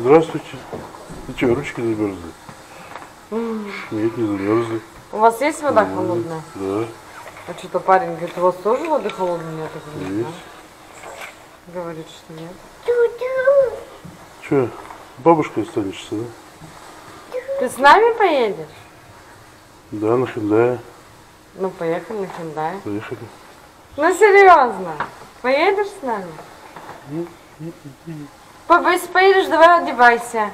Здравствуйте. Ты что, ручки замерзли? Нет, не замерзли. У вас есть вода холодная? Да, А что-то парень говорит, у вас тоже воды холодной нет? Есть. Говорит, что нет. Че, бабушкой останешься, да? Ты с нами поедешь? Да, на Хендае. Ну, поехали на Хендай. Поехали. Ну, серьезно. Поедешь с нами? Папа, если поедешь, давай одевайся.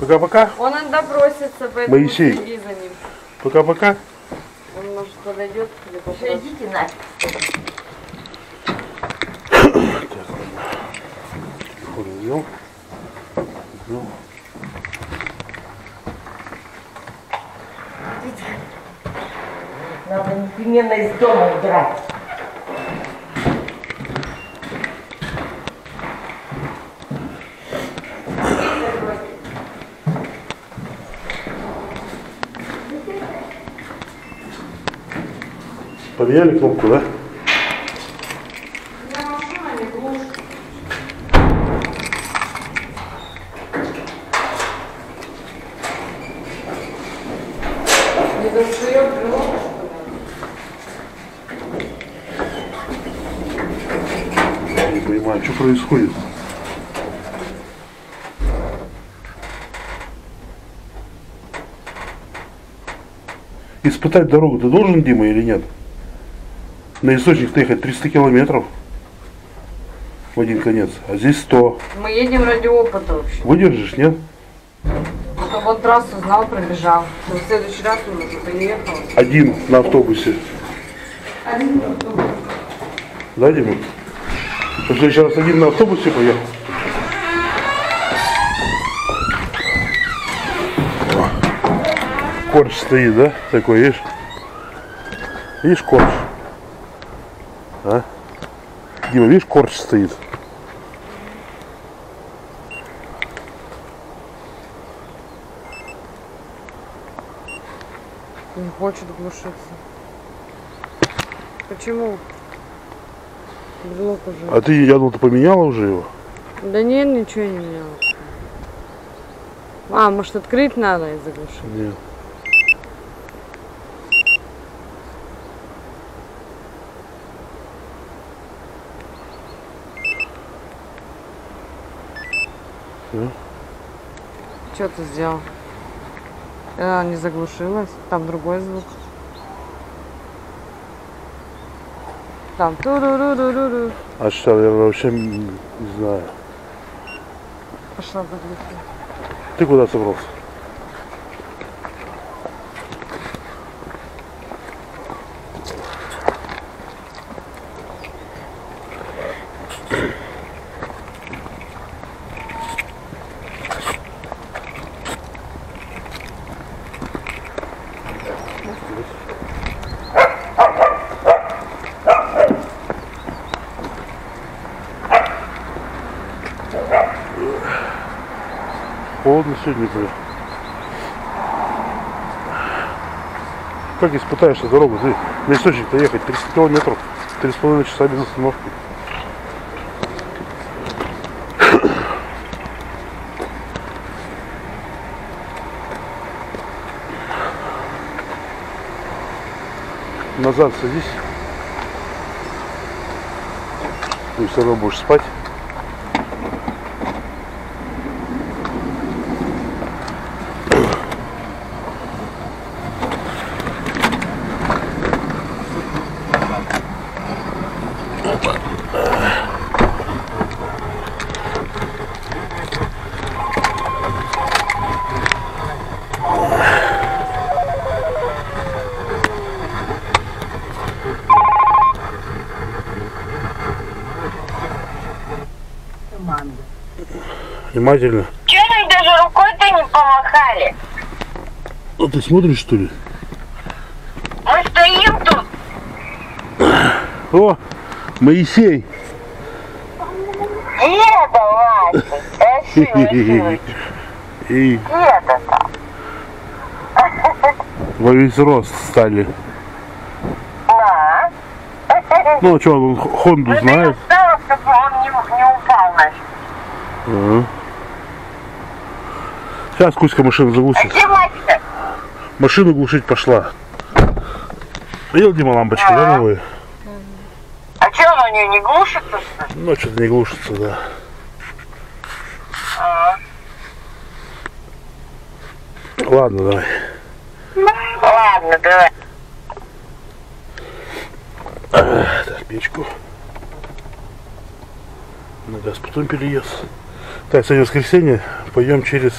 Пока-пока. Он иногда просится, поэтому Моисей. следи за ним. Пока-пока. Он, может, подойдет попросит. Идите нафиг. Взял. Взял. Надо непременно из дома убирать. Поменяли кнопку, да? Не понимаю, что происходит. Испытать дорогу ты должен, Дима, или нет? На источник-то ехать 300 километров в один конец, а здесь 100. Мы едем ради опыта вообще. Выдержишь, нет? Чтобы он трассу знал, пробежал. Но в следующий раз он уже приехал. Один на автобусе. Да, Дима? В следующий раз один на автобусе поехал. Корж стоит, да? Такой, видишь? Видишь корж? А? Дима, видишь, корж стоит? Не хочет глушиться. Почему? Блок уже. А ты, я думал, ты поменяла уже его? Да нет, ничего не менял. А, может открыть надо и заглушить? Нет. Что ты сделал? А, не заглушилась. Там другой звук. Там туру-ру-ру-ру-ру. А что, наверное, вообще не знаю. Пошла заглушить. Ты куда собрался? Холодно сегодня, блин. Как испытаешь эту дорогу? Ты на источник-то ехать 300 километров, 3,5 часа без остановки. Назад садись. Ты все равно будешь спать. Внимательно. Че вы даже рукой-то не помахали? А ты смотришь, что ли? Мы стоим тут. О, Моисей. Это, Вася? И это там? во весь рост стали. На. Ну, а что, он Хонду Ну, знает? устал чтобы он не, не упал наш. Ага. Сейчас Кузька машину А заглушит. где мать-то? Машину глушить пошла. Видел, Дима, лампочки, да, новые? А что он у нее не глушится, что? Ну, что-то не глушится, да. А, Ладно, давай. Ладно, давай. Так, печку. На газ потом переезд. Так, сегодня воскресенье. Пойдем через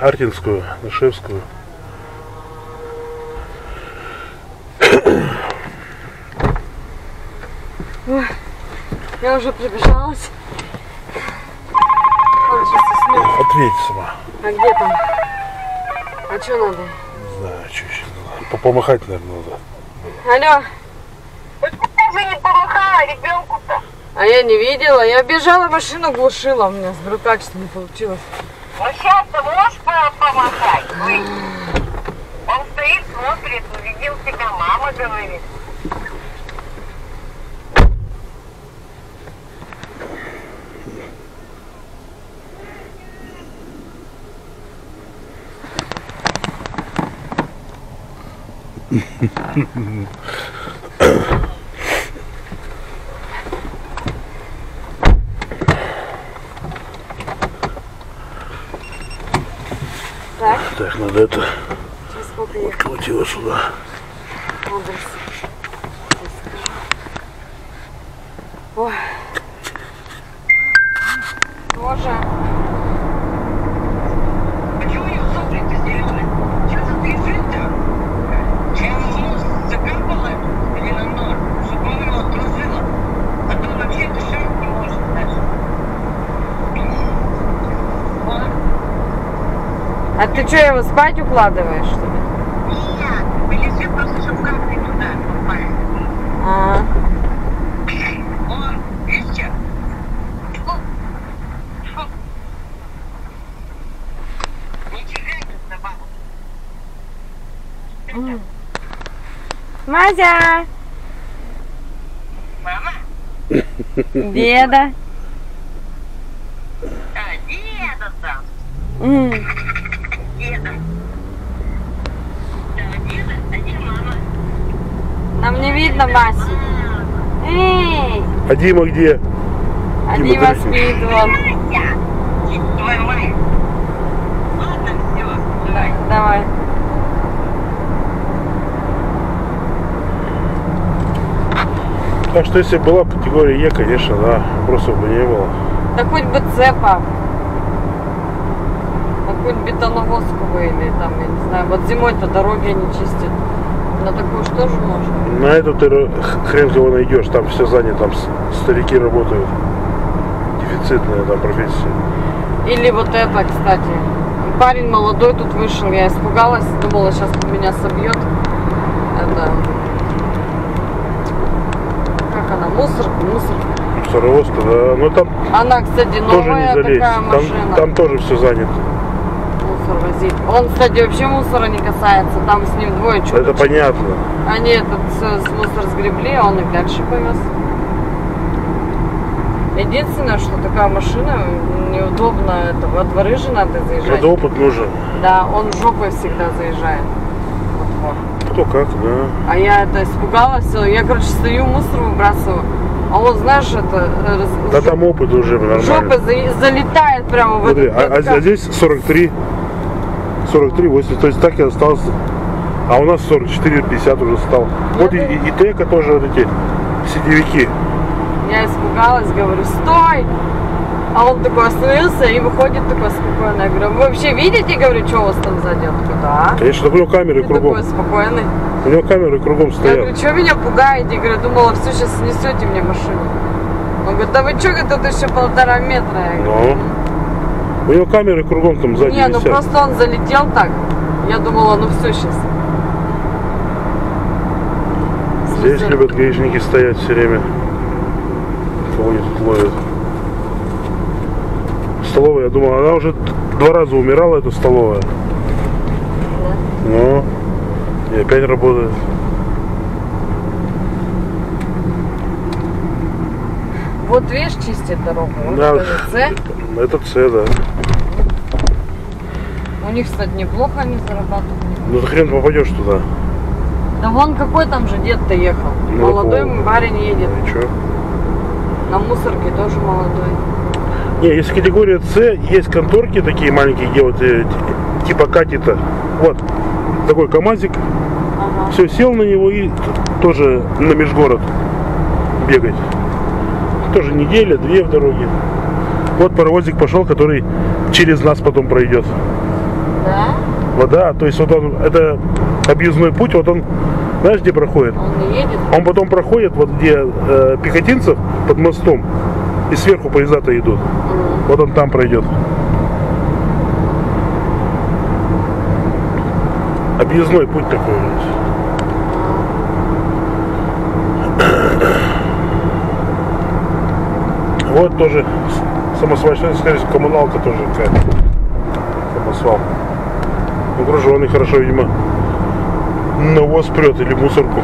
Артинскую, Нашевскую. Я уже прибежалась. Ответь сама. А где там? А что надо? Не знаю, что еще надо. По- Помахать, наверное, надо. Алло, же не помахала ребенку-то. а я не видела. Я бежала, машину глушила. У меня с не получилось. Ну сейчас ты можешь по- помахать? Ой. Он стоит, смотрит, увидел тебя, мама говорит. Так, Так, надо это ехать? хватило сюда. Ой. Боже. Почему ее смотрите зеленый? Что за движение-то? Чем нос закапала или на нос? Чтобы он его отложила? А то вообще дышать не может даже. Вот. А ты что, его спать укладываешь, что ли? Нет, полежи просто, чтобы капли туда попали. А. Мазя! Мама? Деда! А, деда там. М, Деда. Да, деда, а где мама? Нам не видно Масю. Эй! А Дима где? А Дима, Дима спит вон. Все, давай. Так что если была категория Е, конечно, да, вопросов бы не было. Да хоть бы цепа. А хоть бетоновозку бы или там, я не знаю. Вот зимой-то дороги они чистят. На такую что тоже можно? На эту ты хрен кого найдешь, там все занято, там старики работают. Дефицитная там профессия. Или вот это, кстати. Парень молодой тут вышел, я испугалась, думала, сейчас меня собьет. Это... Как она? Мусорка, мусорка. Мусоровозка, да. Но там Она, кстати, тоже новая не залезть. такая Там, машина. там тоже все занято. Мусор возить. Он, кстати, вообще мусора не касается. Там с ним двое чудо. Это понятно. Они этот с, мусор сгребли, а он их дальше повез. Единственное, что такая машина неудобно, это во дворы же надо заезжать. Это опыт нужен. Да, он жопой всегда заезжает. Вот, вот. Кто как, да. А я это испугалась, я, короче, стою, мусор выбрасываю. А он, знаешь, это Да там опыт уже нормально. жопа за- залетает прямо в Смотри, этот а, а здесь 43, 43, 80, то есть так и остался. А у нас 44, 50 уже стал. Вот и, и, и Тека тоже вот эти сидевики. Я испугалась, говорю, стой! А он такой остановился и выходит такой спокойно. Я говорю, вы вообще видите, говорю, что у вас там сзади? Он такой, да. Конечно, у него камеры И кругом. такой спокойный. У него камеры кругом Я говорю, стоят. что меня пугаете? Я говорю, думала, все, сейчас снесете мне машину. Он говорит, да вы что, тут еще полтора метра. Я говорю, Ну. У него камеры кругом там сзади не, ну висят. просто он залетел так. Я думала, ну все сейчас. Здесь любят гаишники стоять все время. Кого они тут ловят. Столовая, я думал, она уже два раза умирала, эта столовая. Ну, и опять работает. Вот видишь, чистит дорогу. Вот Да. это С. Это С, да. У них, кстати, неплохо они зарабатывают. Ну, ты хрен попадешь туда. Да вон какой там же дед-то ехал. Ну, Молодой вот. парень едет. Ничего. На мусорке тоже молодой. Не, есть категория С, есть конторки такие маленькие, где вот э, типа катита. Вот, такой КамАЗик. Ага. Все, сел на него и тоже на межгород бегать. Тоже неделя, две в дороге. Вот паровозик пошел, который через нас потом пройдет. Да? Вода, то есть вот он, это объездной путь, вот он, знаешь, где проходит? Он не едет. Он потом проходит, вот где э, пехотинцев под мостом, и сверху поезда-то идут. М. Вот он там пройдет. Объездной путь такой. вот. Вот тоже с- самосвал, сейчас скорее всего, коммуналка тоже какая-то. Самосвал. Груженный хорошо, видимо. Навоз прет или мусорку.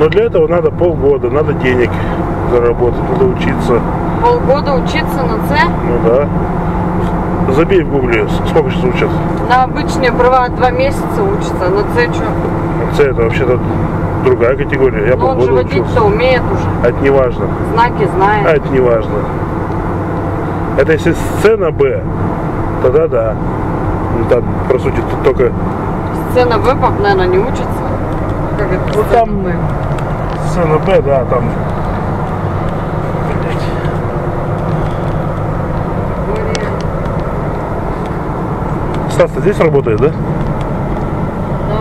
Но для этого надо полгода, надо денег заработать, надо учиться. Полгода учиться на С. Ну да. Забей в гугле, сколько сейчас учат. На обычные права два месяца учатся. а На С что? С это вообще-то другая категория. Я Ну он же полгода водить-то умеет уже. А Это не важно. Знаки А знает. это не важно. Это если сцена Б, тогда да. Ну, Там, по сути, тут только Сцена пап, наверное, не учится. Как это? Ну, там- В? сцена Б, да, там. Стас, ты здесь работает, да? Да.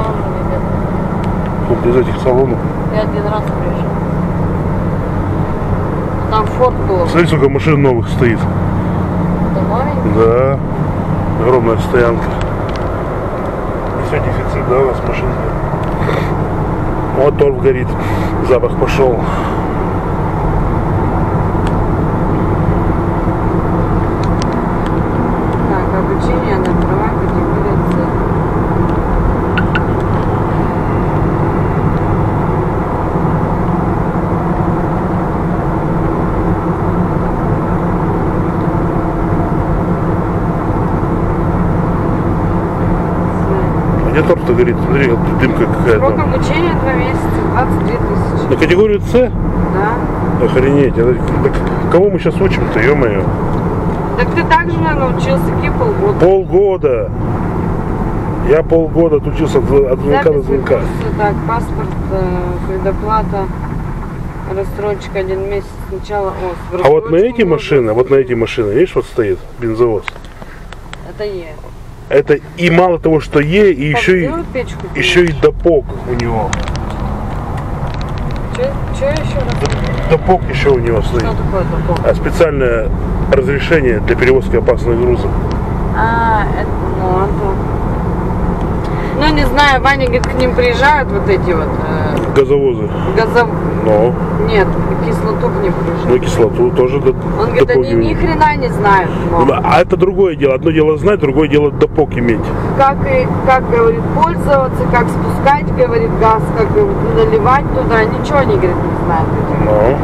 Вот из этих салонов. Я один раз приезжал. Там форт был. Смотри, сколько машин новых стоит. Да, огромная стоянка. Все дефицит, да, у нас машин торф горит, запах пошел. Так, обучение на права категории С. Торф-то горит? Смотри, дымка Срок какая-то. обучения 2 месяца, 22 тысячи. На категорию С? Да. Охренеть. Так кого мы сейчас учим-то, ё-моё? Так ты так же, наверное, учился какие полгода. Полгода. Я полгода отучился от, от звонка до звонка. курсы, так, паспорт, э, предоплата, рассрочка один месяц сначала. О, А вот на эти машины, вот на эти машины, видишь, вот стоит бензовоз. Это Е. Это и мало того, что Е, и еще и, печку. еще и допок у него. Что еще раз? Допок еще у него стоит. Что такое такое? А специальное разрешение для перевозки опасных грузов. А, это, ну, это... Ну, не знаю, Ваня говорит, к ним приезжают вот эти вот э, Газовозы. газов... Но, Нет, кислоту к ним ну приезжают. кислоту тоже Он говорит, они ни хрена не знают. мол. А это другое дело. Одно дело знать, другое дело допок иметь. Как, и, как, говорит, пользоваться, как спускать, говорит, газ, как говорит, наливать туда. Ничего они, говорит, не знают. Но.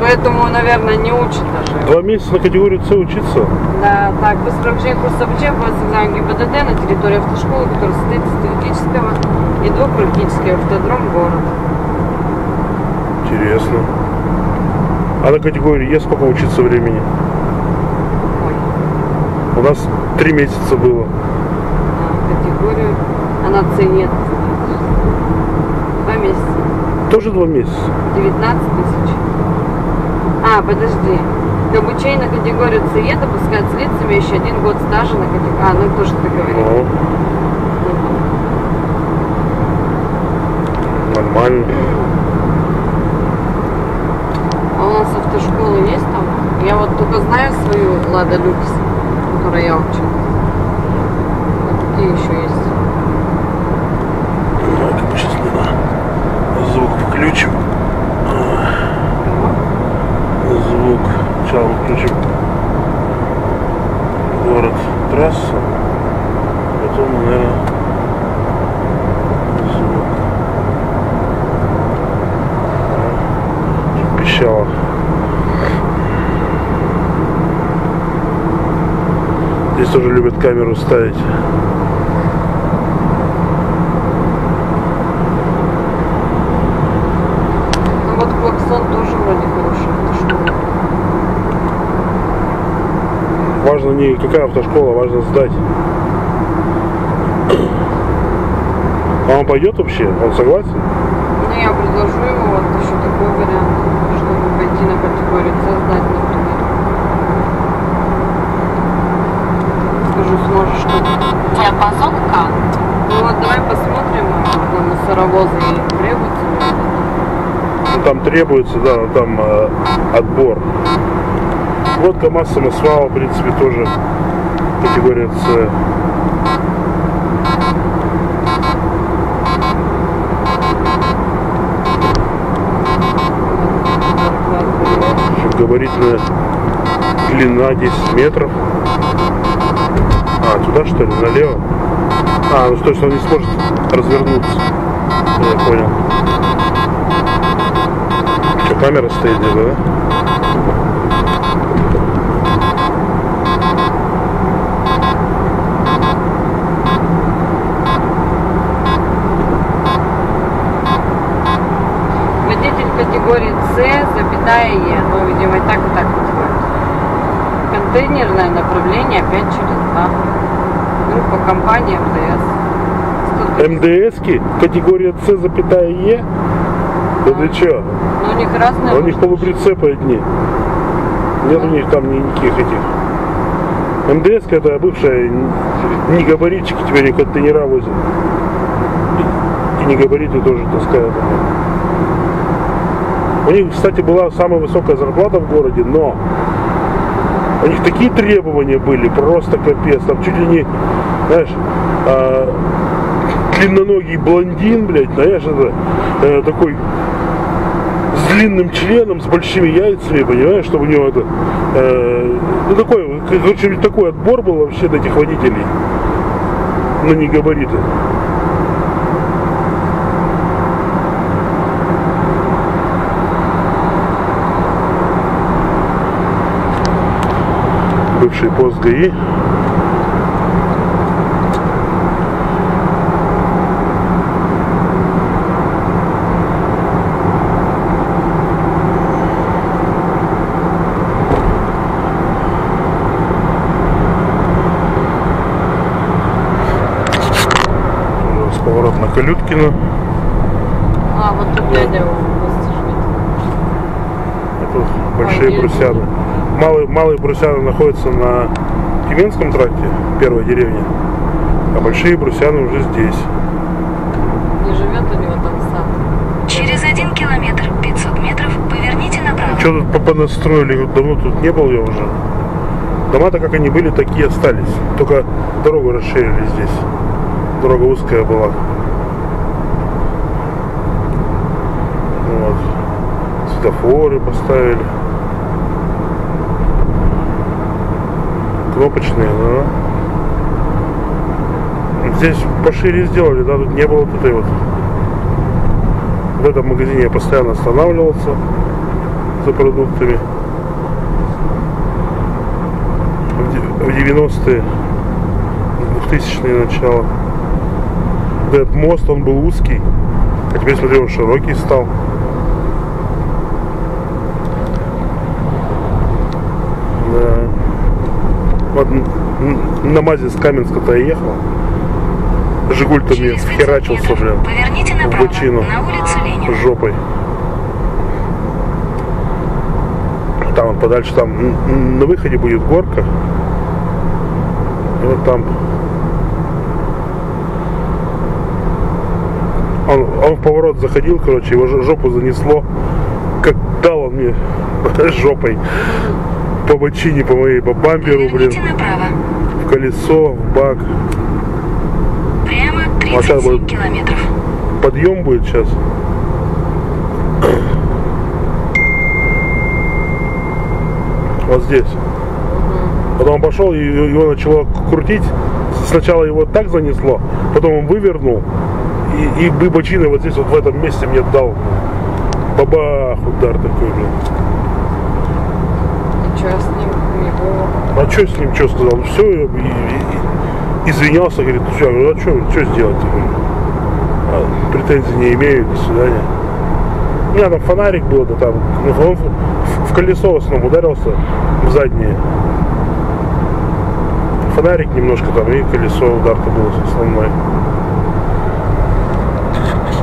Поэтому, наверное, не учат даже. Два месяца на категорию С учиться. Да, так, без проведения курса обучения проводится экзамен ГИБДД на территории автошколы, которая состоит из теоретического и двух практических автодром города. Интересно. А на категории Е сколько учиться времени? Ой, У нас три месяца было. а, категорию, она ценит. Два месяца. Тоже два месяца. 19 тысяч. А, подожди. К обучению на категорию ЦЕ допускаются лица, имеющие один год стажа на категорию... А, ну тоже ты говоришь. Ну, нормально. А у нас автошколы есть там? Я вот только знаю свою Лада Люкс, которой я учу. А какие еще есть? Так, мы сейчас звук включим. Звук. Сначала выключим город, трасса. Потом, наверное, началах. Здесь тоже любят камеру ставить. Ну вот клаксон тоже вроде хороший. Важно не какая автошкола, важно сдать. А он пойдет вообще? Он согласен? Ну я предложу пойти на категорию С сдать, например. Скажу, сможешь что Диапазон К. Ну вот давай посмотрим на мусоровозы требуется. Ну, Там требуется, да, но там э, отбор. Вот КамАЗ самосвал, в принципе, тоже категория С. габаритная длина 10 метров. А, туда что ли, налево? А, ну что, что он не сможет развернуться. Я понял. Что, камера стоит где-то, да? Водитель категории С, запятая Е. Так, и так называется. Контейнерное направление опять через 2. Группа компании. 100 МДСки категория С запятая Е. Да ты чё? Ну, у них разные. У них полуприцепы одни. Нет у них там ни- никаких этих. МДС это бывшая не габаритчики, теперь и контейнера возят. И не габариты тоже таскают. У них, кстати, была самая высокая зарплата в городе, но у них такие требования были, просто капец. Там чуть ли не, знаешь, а, длинноногий блондин, блядь, знаешь, это э, такой с длинным членом, с большими яйцами, понимаешь, чтобы у него это, э, ну такой, короче, такой отбор был вообще до этих водителей, но не габариты. Бывший пост ГАИ. Поворот на Калюткина. А, вот тут дядя у вас живет. Это большие Ой, брусьяны. Малые, малые брусьяны находятся на Тюменском тракте, первая деревня. А большие брусьяны уже здесь. Не живет у него там сад. Через один километр 500 метров поверните направо. Что тут по- понастроили? Давно тут не был я уже. Дома-то как они были, такие остались. Только дорогу расширили здесь. Дорога узкая была. Вот. Светофоры поставили. Кнопочные, да. Здесь пошире сделали, да, тут не было вот этой вот. В этом магазине я постоянно останавливался за продуктами. В де- В 90-е, 2000-е начало. Этот мост, он был узкий, а теперь, смотри, он широкий стал. Да. Вот н- н- на МАЗе с Каменска-то я ехал. Жигуль-то мне Через 500 вхерачился, метров блин, поверните в бочину На улицу Ленина. жопой. Там вот подальше, там на выходе будет горка. И вот там. Он, он в поворот заходил, короче, его жо- жопу занесло. Как дал он мне жопой по бочине, по моей, по бамперу, блин, направо. в колесо, в бак. Прямо А сейчас 37 будет- километров. Подъем будет сейчас. Вот здесь. Потом он пошел, и его начало крутить. Сначала его так занесло, потом он вывернул. И, и бы бочиной вот здесь, вот в этом месте мне дал. Бабах, удар такой, блин. И что с ним? Его А что с ним, что сказал? Все, извинялся, говорит, что, а что, что сделать? «А, претензий не имею, до свидания. У меня там фонарик был, да там, ну, он в, в колесо в основном ударился, в заднее. Фонарик немножко там, и колесо удар-то был основной.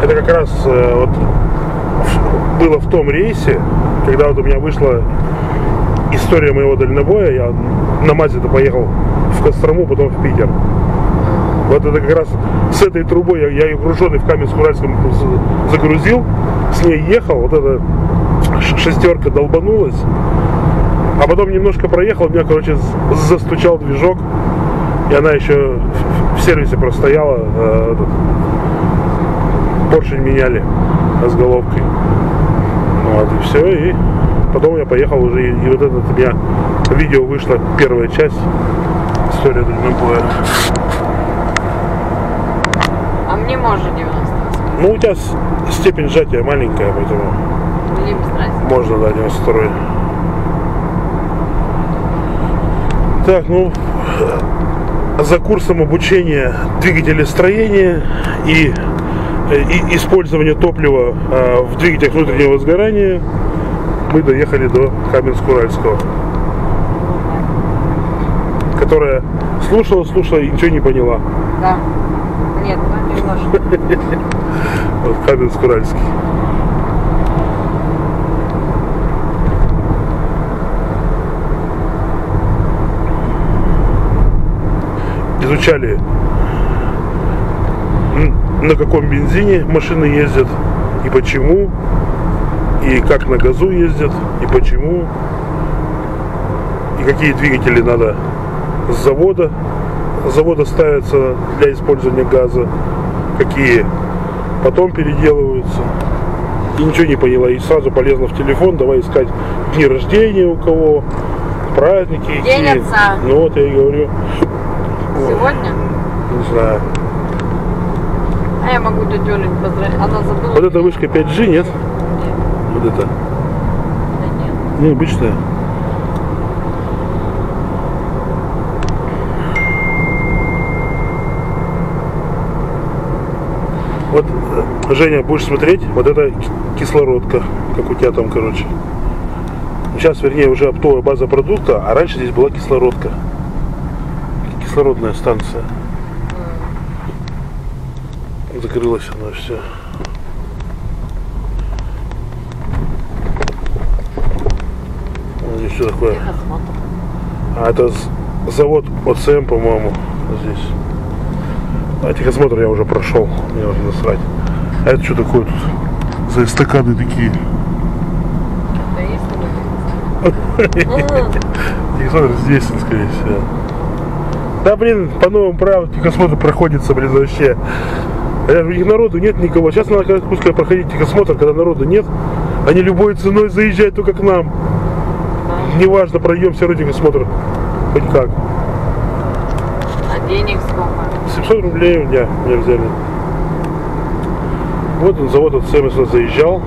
Это как раз э, вот было в том рейсе, когда вот у меня вышла история моего дальнобоя, я на МАЗе-то поехал в Кострому, потом в Питер. Вот это как раз с этой трубой я, я ее груженный в Каменск-Уральском загрузил, с ней ехал, вот эта шестерка долбанулась, а потом немножко проехал, у меня, короче, застучал движок, и она еще в сервисе простояла, э, этот, поршень меняли с головкой. Ну вот и все, и потом я поехал уже, и, и вот это у меня видео вышло, первая часть, история дальнобоя. А мне можно 90. Ну, у тебя степень сжатия маленькая, поэтому без разницы. можно, да, 92 Так, ну, за курсом обучения двигателестроения и, э, и использования топлива э, в двигателях внутреннего сгорания мы доехали до Каменск-Уральского, которая слушала, слушала и ничего не поняла. Да. Нет, немножко. Вот Каменск-Уральский. Изучали, на каком бензине машины ездят и почему, и как на газу ездят, и почему, и какие двигатели надо с завода, с завода ставятся для использования газа, какие потом переделываются. И ничего не поняла. И сразу полезла в телефон, давай искать дни рождения у кого, праздники. День какие. отца. Ну вот я и говорю, Сегодня? не знаю. А я могу тетю Олень поздравить. Она забыла. Вот эта вышка 5G, нет? Это. да нет. Необычная. Вот, э, Женя, будешь смотреть, вот это ки- кислородка, как у тебя там, короче. Сейчас, вернее, уже оптовая база продукта, а раньше здесь была кислородка. Кислородная станция. Закрылась она все. Здесь что такое? А это завод ОЦМ, по-моему, здесь. А техосмотр я уже прошел, мне уже насрать. А это что такое тут? За эстакады такие. Ли Техосмотр здесь, скорее всего. Да, блин, по новым правилам техосмотр проходится, блин, вообще. А у них народу нет никого. Сейчас надо пускай проходить техосмотр, когда народу нет. Они любой ценой заезжают только к нам. Неважно, пройдем все равно техосмотр. Хоть как. А денег сколько? 700 рублей у меня, меня взяли. Вот он, завод от сюда заезжал.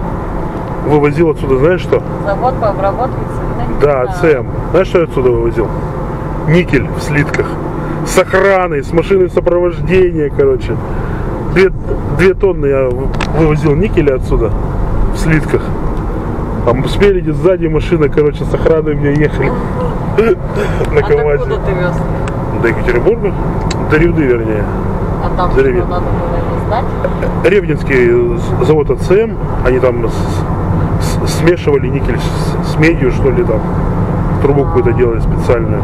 Вывозил отсюда, знаешь что? Завод по обработке цемента? Да, ЦМ. Знаешь, что я отсюда вывозил? Никель в слитках. С охраной, с машиной сопровождения, короче. Две, две тонны я вы- вывозил никеля отсюда в слитках. Там спереди, сзади машина, короче, с охраной меня ехали. На А КамАЗе. откуда ты вез? До Екатеринбурга. До Ревды, вернее. А там что, надо было сдать? Ревнинский завод АЦМ, они там смешивали никель с, медью, что ли, там. Трубу какую-то делали специальную.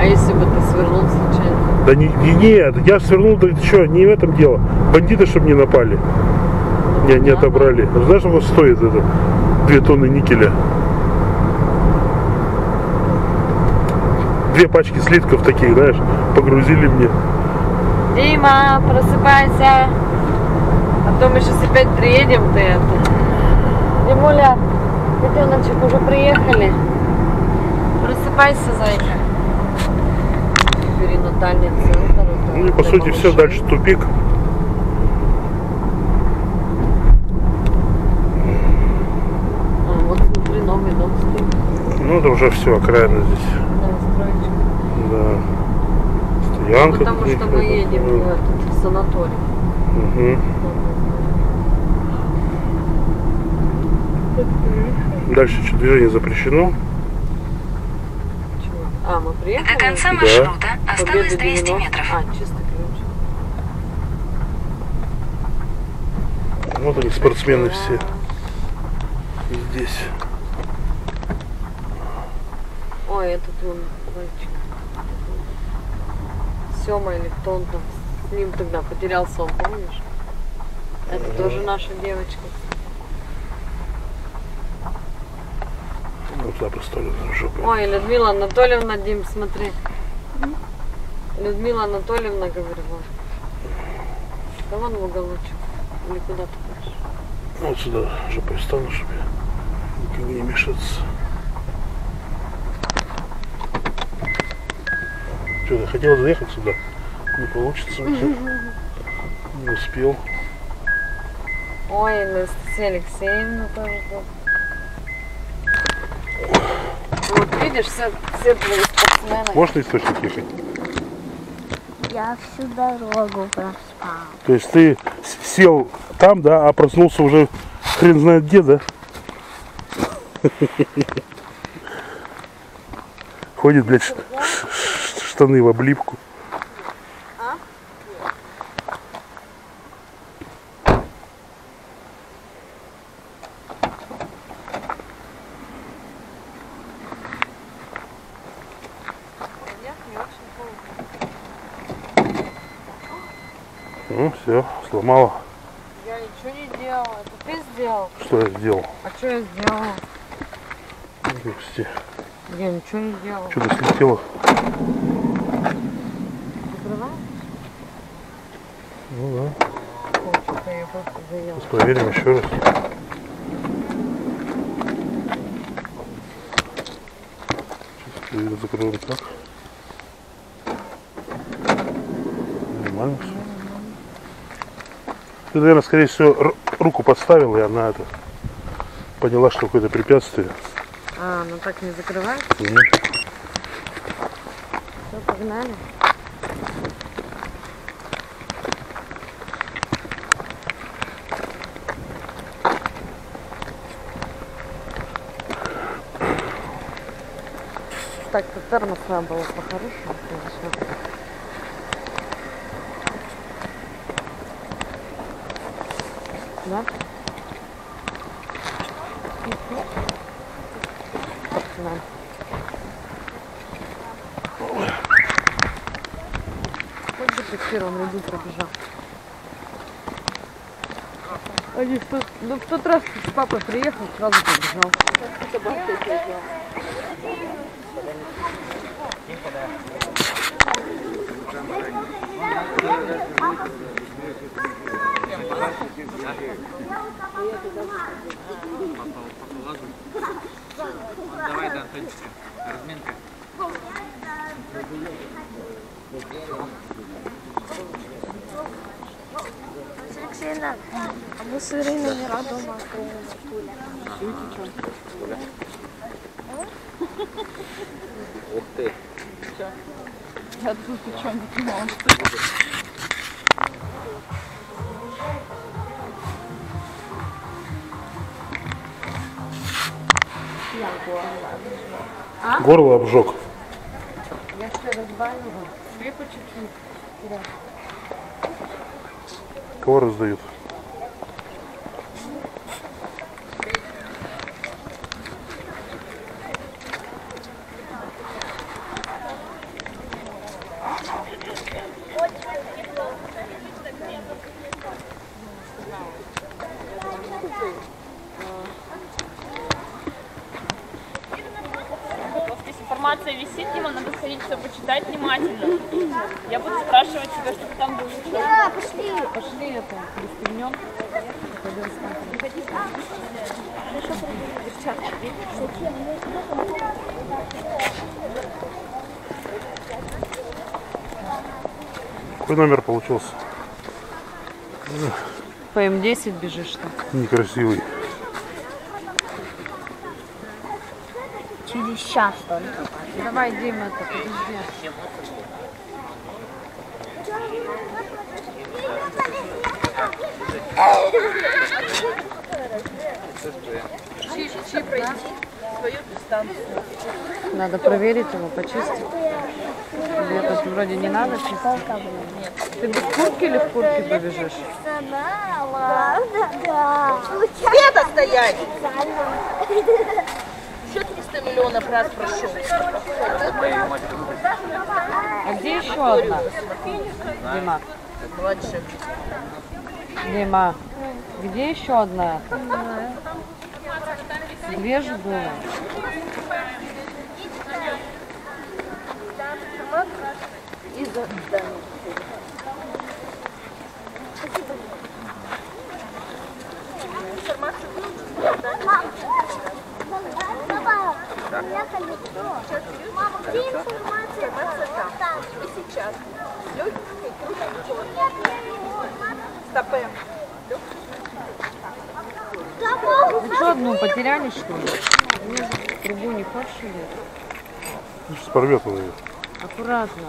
А если бы ты свернул случайно? Да не, не- нет, я свернул, да что, не в этом дело. Бандиты, чтобы не напали. Не, не отобрали. Знаешь, сколько стоит это? Две тонны никеля. Две пачки слитков таких, знаешь, погрузили мне. Дима, просыпайся. А то мы сейчас опять приедем, ты это. Димуля, котеночек, уже приехали. Просыпайся, зайка. Перинатальный центр. Ну и по сути все, дальше тупик. А, вот смотри, новый дом стоит. Ну это уже все, окраина здесь. Да, Да. Стоянка. Потому что мы едем в такая. этот санаторий. Мгм. Дальше что, движение запрещено. А, мы приехали? До конца Да. маршрута осталось Победы 200 90. метров. А, чисто ключ. Вот они, спортсмены все. И здесь. Ой, этот вон мальчик. Сема или кто он там. С ним тогда потерялся он, помнишь? Это тоже наша девочка. Вот туда поставлю на жопу. Ой, Людмила Анатольевна, Дим, смотри. Людмила Анатольевна, говорю, вот. Да вон в уголочек. Или куда ты хочешь? Вот сюда жопой встану, чтобы никому не мешаться. Что, я хотел заехать сюда? Не получится. Не успел. Ой, Анастасия Алексеевна тоже тут. Вот видишь, все, все твои спортсмены. Можно источник ехать? Я всю дорогу проспал. То есть ты сел там, да, а проснулся уже хрен знает где, да? Ходит, блядь, штаны в облипку. Ну, все, сломала. Я ничего не делала. Это ты сделал? Что я сделал? А что я сделала? Глупости. Я ничего не делала. Что-то слетело. Ну да. Сейчас проверим еще раз. Сейчас проверим, закроем так. Нормально все. Ты, наверное, скорее всего, ру- руку подставила, и она это поняла, что какое-то препятствие. А, ну так не закрывается? Мгм. Все, погнали. Надо было по-хорошему, конечно. Да? Спортсмен. Хоть бы ты в первом ряду пробежал. Они в тот, ну, в тот раз с папой приехал, сразу побежал. Давай, да, Антончик, разминка. Алексеевна, а мы с Ириной не рада дома Ух ты. Горло обжег. Я все разбавила. По чуть-чуть. Кого раздают? Вот здесь информация висит, Дима, надо сходить все почитать внимательно. Я буду спрашивать тебя, чтобы там был учет. Да, пошли. Пошли это, пристегнем. Пойдем смотреть. Какой номер получился? По М10 бежишь так. Некрасивый. Через сейчас только. Давай, Дима, это подожди. Надо проверить его, почистить. Вроде не надо. Ты без куртки или в куртке побежишь? Света стоять! Еще 300 миллионов раз прошу. А где еще одна? Дима. Дима, где еще одна? Две же было. Мама, где информация? Там. И сейчас. Стопе. Вы что, одну потеряли, что ли? Трубу не хочешь или? Сейчас порвет он ее. Аккуратно.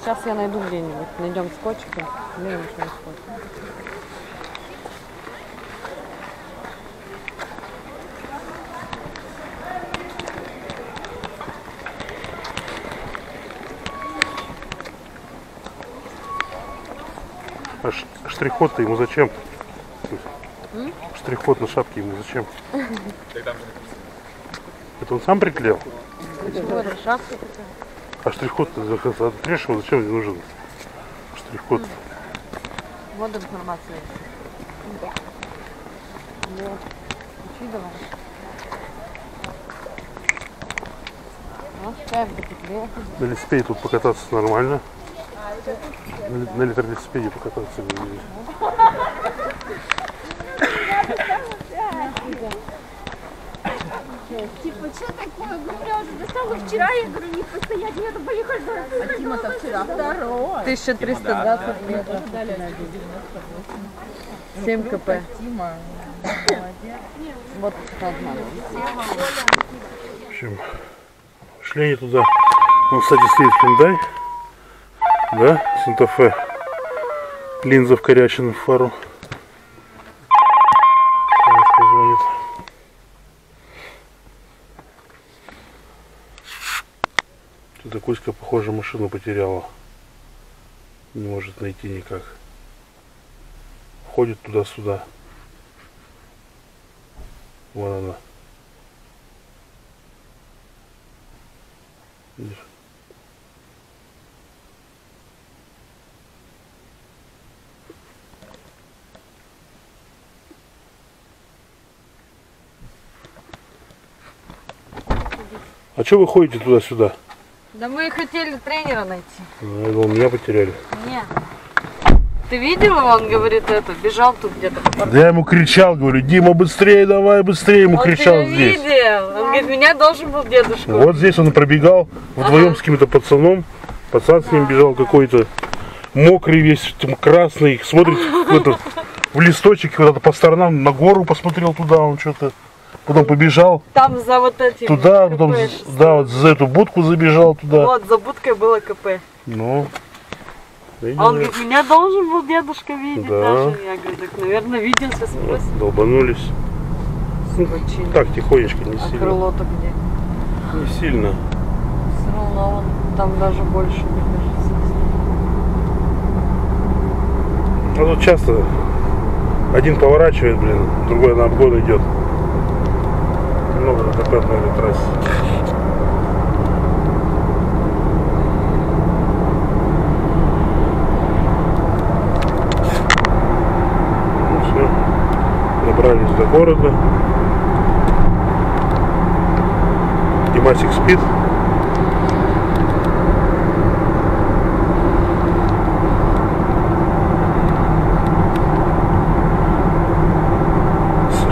Сейчас я найду где-нибудь. Найдем скотчик. Блин, что скотч. А штрих-код-то ему зачем? Штрих-код на шапке ему зачем? Это он сам приклеил? Шапка такая? А отрежь его, зачем мне нужен? Штрих-код. Вот информация. Давай. Вот. На велосипеде тут покататься нормально. На, на велосипеде покататься. Типа, что такое? Говорю, я уже достала вчера, я говорю, не постоять, мне надо поехать за А Тима-то вчера второй. 1320 метров. 7 кп. Вот одна. В общем, шли они туда. Ну, кстати, стоит Hyundai. Да, Санта-Фе. Линза вкорячена в фару. Солнышко звонит. Тут Кузька, похоже, машину потеряла. Не может найти никак. Ходит туда-сюда. Вон она. А что вы ходите туда-сюда? Да мы хотели тренера найти. А, Я думал, меня потеряли. Нет. Ты видел его, он говорит это, бежал тут где-то. Да я ему кричал, говорю, Дима, быстрее, давай, быстрее, ему Он кричал здесь. видел. Он говорит, меня должен был дедушка. Вот здесь он пробегал вдвоем с каким-то пацаном. Пацан с ним бежал какой-то мокрый весь, там, красный, смотрит в, этот, в листочек куда-то по сторонам, на гору посмотрел туда, он что-то, потом побежал Там за вот этим. туда, КП. потом, да, вот за эту будку забежал туда. Вот, за будкой было КП. Ну, А он говорит, меня должен был дедушка видеть Да. даже. Я говорю, так, наверное, видел, сейчас спросим. долбанулись. Очень. Так, тихонечко, не А сильно. крыло-то где? Не сильно. Все равно он там даже больше, мне кажется. А тут часто один поворачивает, блин, другой на обгон идет. Много на этой трассе. Ну все, добрались до города. Димасик спит.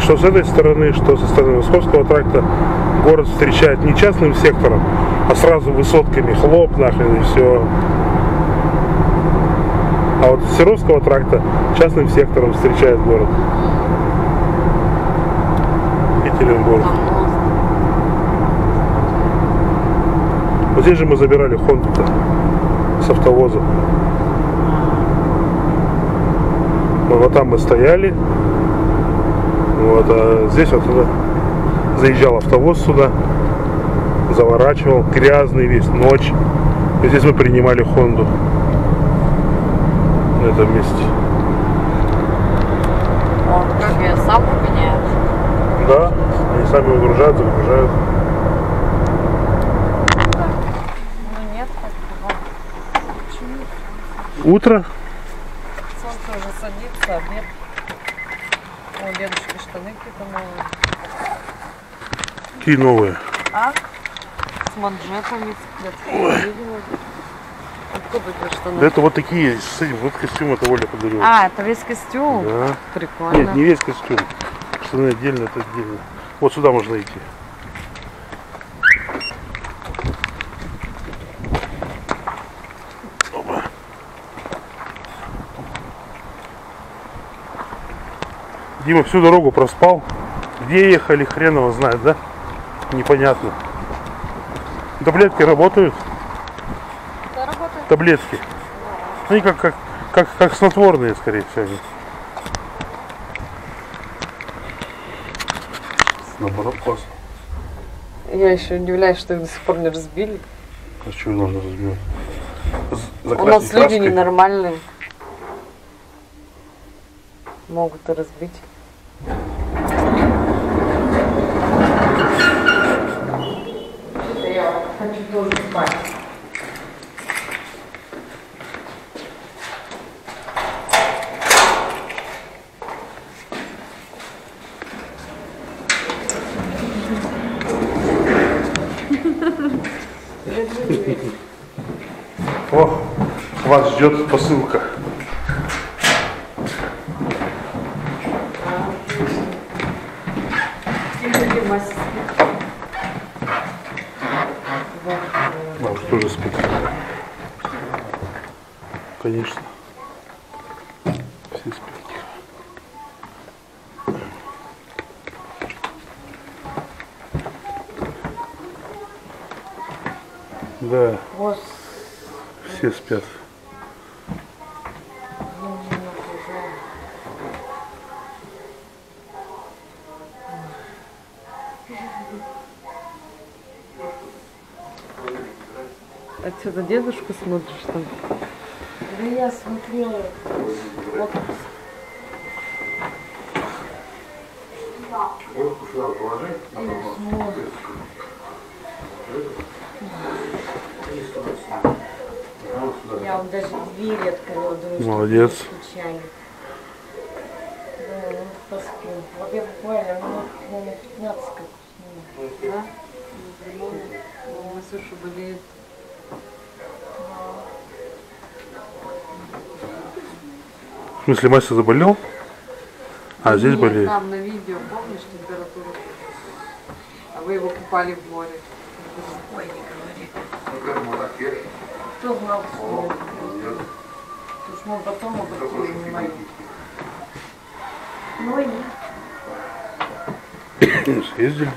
Что с этой стороны, что со стороны Московского тракта город встречает не частным сектором, а сразу высотками, хлоп нахрен и все. А вот с Серовского тракта частным сектором встречает город. Екатеринбург. Вот здесь же мы забирали Хонду с автовоза. Вот, вот там мы стояли. Вот, а здесь вот заезжал автовоз сюда, заворачивал, грязный весь, ночь. И здесь мы принимали Хонду на этом месте. Он как я сам гоняет. Да, они сами выгружают, загружают. Ну нет, как бы. Утро, Солнце уже садится, обед. О, дедушки штаны какие-то новые. какие новые. А? С манжетами. Откуда эти штаны? Да это вот такие, с этим, вот костюм это Оля подарила. А, это весь костюм? Да. Прикольно. Нет, не весь костюм. Штаны отдельно, это отдельно. Вот сюда можно идти. Дима всю дорогу проспал. Где ехали, хрен его знает, да? Непонятно. Таблетки работают? Это работает. Таблетки. Они как, как, как, как снотворные, скорее всего. они. Наоборот, классно. Я еще удивляюсь, что их до сих пор не разбили. А что нужно разбивать? З- У нас люди краской? ненормальные. Могут и разбить. Тоже спать. О, вас ждет посылка. За дедушку смотришь там? Да я смотрела. Вот. Я вот даже двери открыла, думаю, что Молодец. случайно. Да, ну поспим. Вот я буквально минут, наверное, 15 как уснула. Да? У Масюша болеет. В смысле, Мася заболел? А, здесь Нет, болеет. Там на видео, помнишь, температуру? А вы его купали в море. Ой, не говори. Кто знал, что Потому что мы потом обратили внимание. Ну и нет. Съездили.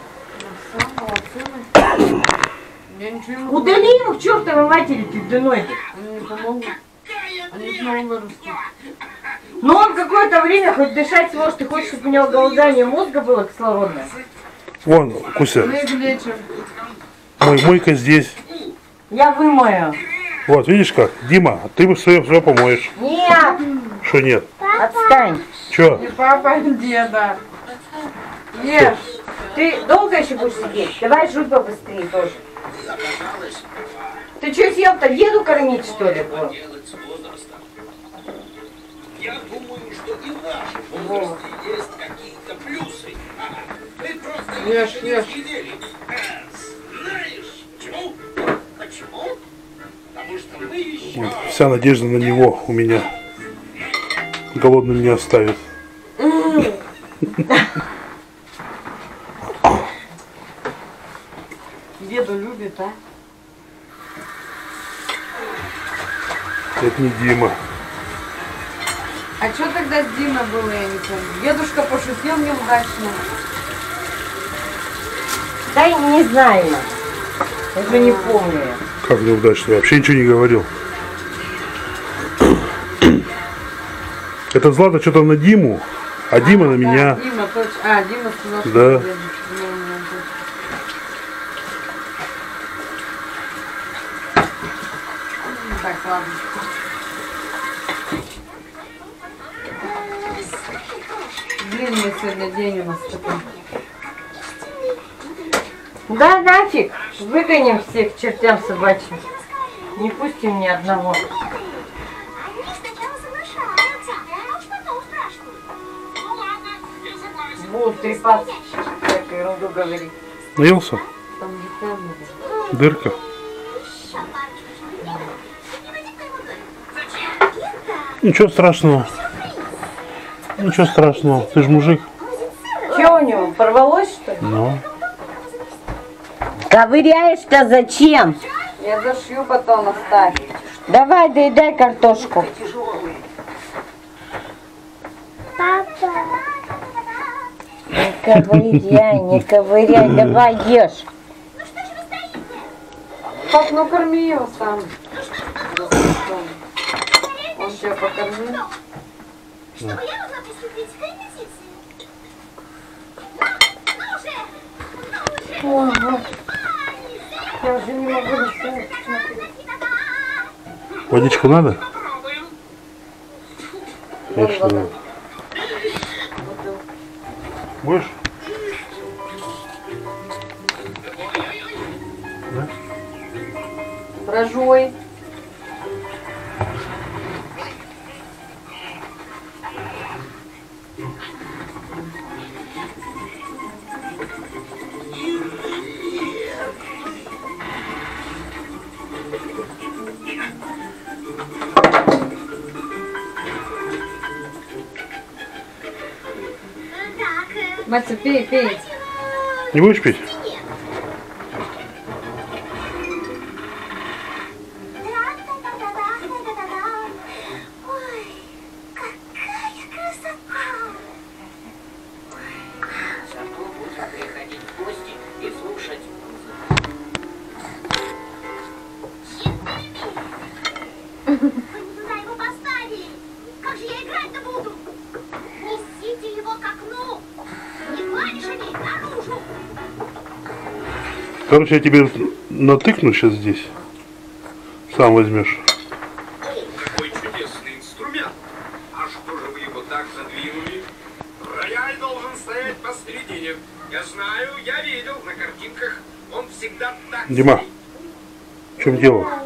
Удали его к чертовой матери пизданой. Они не помогут. Они снова вырастут. Какое-то время хоть дышать сможет. Ты хочешь, чтобы у него голодание мозга было кислородное? Вон, Куся, мой, мойка здесь. Я вымою. Вот, видишь как? Дима, а ты свое все помоешь. Нет, Что нет? отстань. Че? И папа, и деда. Ешь. Ты долго еще будешь сидеть? Давай жуй побыстрее тоже. Ты что съел-то? Деду кормить, что ли? Вот. Я думаю, что и в нашем возрасте есть какие-то плюсы. Ага. Вы просто Ешь, не ешь. сидели. А, знаешь, почему? Почему? Потому что мы еще... Вот, вся надежда на него у меня. Голодным не оставит. Деду любит, а? Это не Дима. А что тогда с Димой было, я не помню. Дедушка пошутил неудачно. Да и не знаю. Я уже не помню. Как неудачно? Я вообще ничего не говорил. Это Злата что-то на Диму, а Дима на меня. Дима, точно. А, Дима сказал, что Да. я- ну. Так, ладно. Длинный сегодня день у нас такой. Да нафиг, выгоним всех чертям собачьим. Не пустим ни одного. Будут трепаться, всякую ерунду говорить. Наелся? Там камера. Дырка. Ничего страшного. Ничего страшного. Ты же мужик. Че у него, порвалось что ли? Ну. Ковыряешь-то зачем? Я зашью потом оставь. Давай, доедай картошку. Папа. Не ковыряй, не ковыряй, давай ешь. Ну что же вы стоите? Пап, ну корми его сам. Он тебя покормил. Чтобы я могла приступить к репетиции. Ну, ну уже. Ну уже. Я уже не могу. Водичку надо? Попробуем. Конечно, надо. Будешь? Прожой. Так, Мася, пей, пей. Не будешь пить? Я тебе натыкну сейчас здесь. Сам возьмешь. Какой чудесный инструмент. А что же вы его так задвинули? Рояль должен стоять посередине. Я знаю, я видел на картинках. Он всегда так Дима, в чем дело?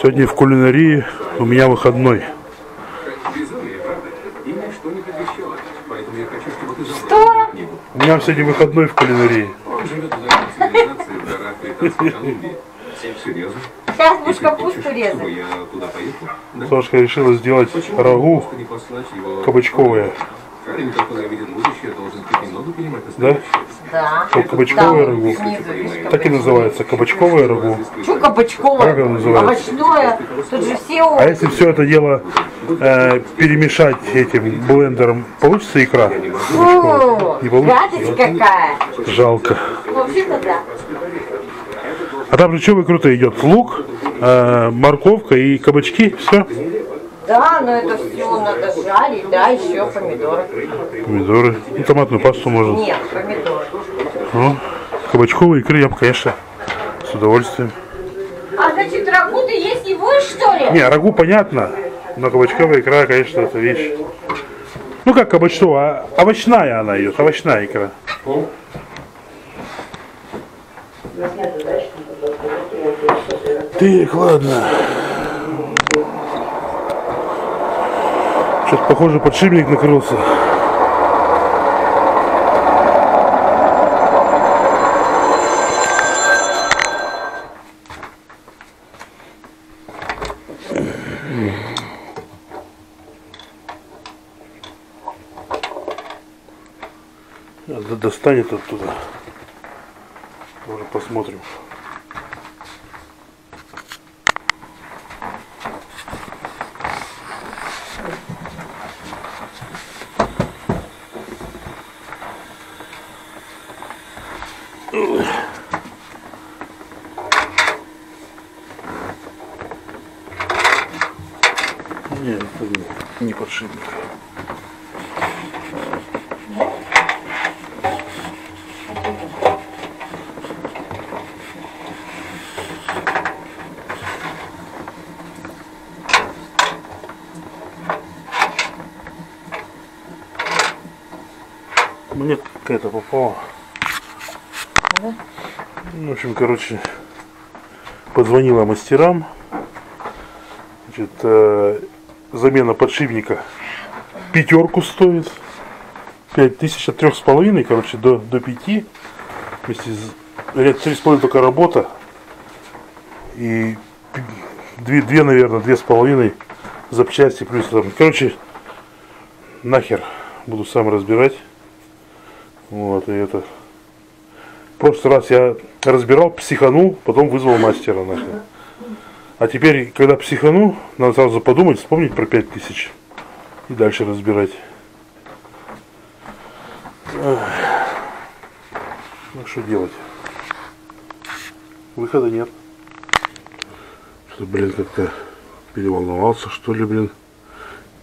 Сегодня в кулинарии у меня выходной. Безумие, правда? И ничто не предвещало. Поэтому я хочу, чтобы ты забрал Что? У меня сегодня выходной в кулинарии. Он живет в дальней цивилизации в горах Британской Колумбии. Серьезно? Сейчас будешь капусту резать. Сашка решила сделать рагу кабачковое. Да? Да. Кабачковое Там рагу. снизу, Так и называется. Кабачковое рагу. Что кабачковое? Как оно называется? Овощное. Тут же все А если все это дело э, перемешать этим блендером, получится икра? Фу, Не получится? какая. Жалко. Вообще-то да. А там же что вы круто идет? Лук, э, морковка и кабачки. Все. Да, но это все надо жарить, да, еще помидоры. Помидоры. И томатную пасту можно. Нет, помидоры. Ну, кабачковые икры я бы, конечно, с удовольствием. А значит, рагу ты есть не будешь, что ли? Не, рагу понятно, но кабачковая икра, конечно, это вещь. Ну как кабачковая, а овощная она идет, овощная икра. Так, ладно. Что-то похоже подшипник накрылся. Достанет оттуда. Уже посмотрим. Общем, короче, позвонила мастерам. Значит, э, замена подшипника пятерку стоит. Пять тысяч от трех с половиной, короче, до, до пяти. Вместе с, лет три с половиной только работа. И две, две, наверное, две с половиной запчасти плюс там. Короче, нахер буду сам разбирать. Вот, и это. В прошлый раз я разбирал, психанул, потом вызвал мастера нахер. А теперь, когда психану, надо сразу подумать, вспомнить про 5000 и дальше разбирать. Ну что делать? Выхода нет. Что, блин, как-то переволновался, что ли, блин.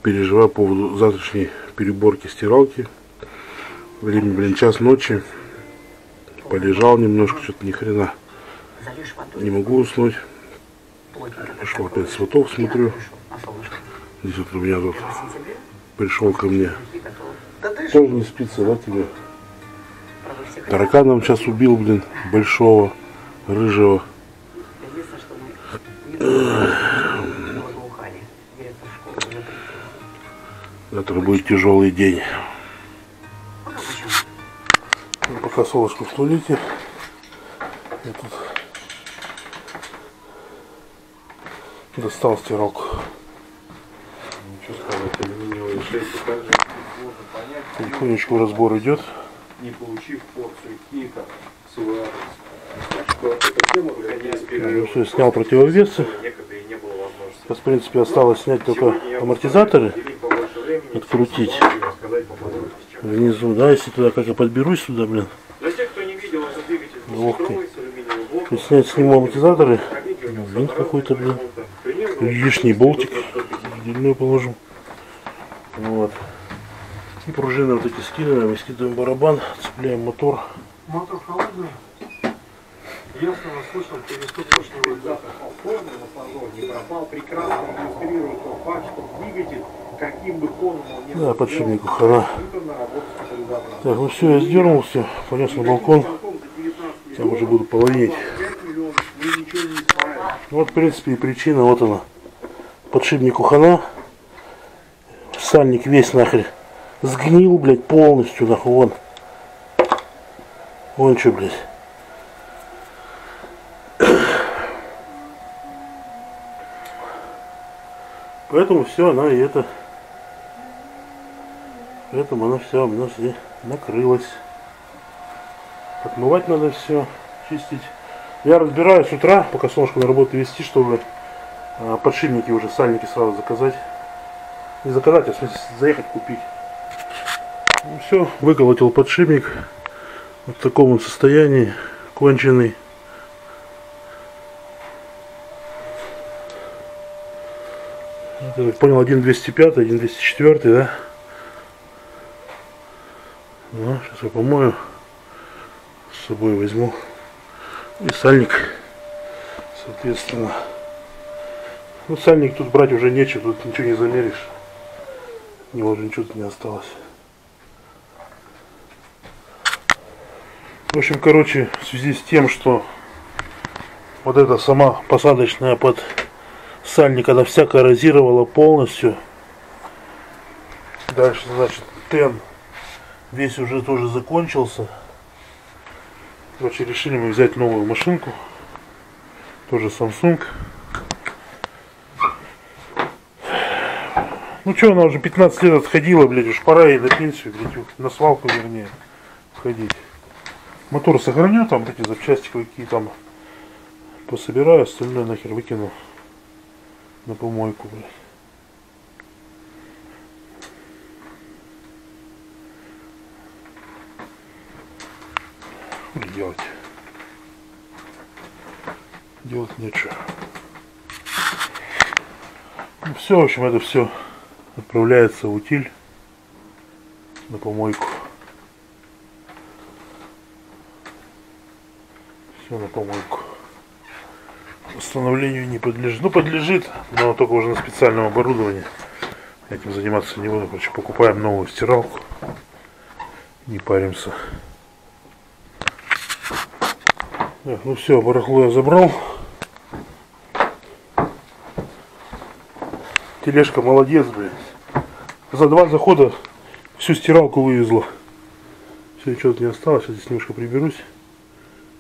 Переживаю по поводу завтрашней переборки стиралки. Время, блин, час ночи. Полежал немножко, что-то ни хрена. Не могу уснуть. Пошел опять сватов, смотрю. Здесь вот у меня тут пришел ко мне. Тоже не спится, да, тебе? Тараканом сейчас убил, блин, большого, рыжего. Завтра будет тяжелый день. Пока солнышко в туалете. Я тут достал стиралку. Ничего сказать, алюминиевые шейки также можно понять, Потихонечку разбор идет. не получив порцию кика в свой адрес. Что снял противовесы. некогда и не было возможности. Сейчас, в принципе, осталось снять только амортизаторы, открутить внизу, да, если туда как я подберусь сюда, блин. Для тех, кто не видел То есть снять сниму амортизаторы, пробеги у него винт какой-то, блин, лишний болтик отдельную положим. Вот. И пружины вот эти скидываем, и скидываем барабан, цепляем мотор. Мотор холодный. Ясно слышал переступ поршневой. Формы в основном не пропал. Прекрасно иллюстрирует тот факт, что двигатель, каким бы формом он ни Да, был подшипник сделан, ухара. компьютерная работа с катализатором. Так, ну все, я сдернул все, полез на балкон. Там уже буду половинить. 5 миллионов, мы ничего не исправим. Вот, в принципе, и причина, вот она. Подшипник ухана. Сальник весь нахрен сгнил, блядь, полностью, нахуй, вон. Вон что, блядь. Поэтому все, она и это. Поэтому она все у нас здесь накрылась. Отмывать надо все, чистить. Я разбираю с утра, пока солнышко на работу вести, чтобы а, подшипники уже, сальники сразу заказать. Не заказать, а в смысле заехать купить. Ну все, выколотил подшипник. Вот в таком он состоянии, конченый. Я так понял, один 205, один 204, да? Ну, сейчас я помою. С собой возьму. И сальник, соответственно. Ну, сальник тут брать уже нечего, тут ничего не замеришь. У него уже ничего не осталось. В общем, короче, в связи с тем, что вот эта сама посадочная под сальник, она вся коррозировала полностью. Дальше, значит, тен весь уже тоже закончился. Короче, решили мы взять новую машинку. Тоже Samsung. Ну что, она уже 15 лет отходила, блядь, уж пора ей на пенсию, блядь, на свалку вернее. ходить. Мотор сохраню, там эти запчасти какие там пособираю, остальное нахер выкину на помойку, блядь. Что делать? Делать нечего. Ну все, в общем, это все отправляется в утиль на помойку. Все на помойку. Установлению не подлежит. Ну, подлежит, но только уже на специальном оборудовании. Этим заниматься не буду. Короче, покупаем новую стиралку. Не паримся. Так, ну все, барахло я забрал. Тележка молодец, блядь. За два захода всю стиралку вывезла. Все, что-то не осталось. Сейчас здесь немножко приберусь.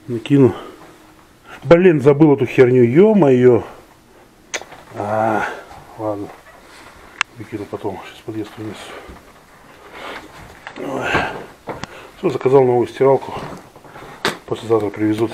Накину. Блин, забыл эту херню. Ё-моё. А, ладно. Выкину потом. Сейчас подъезд вниз. Все, заказал новую стиралку. Послезавтра привезут.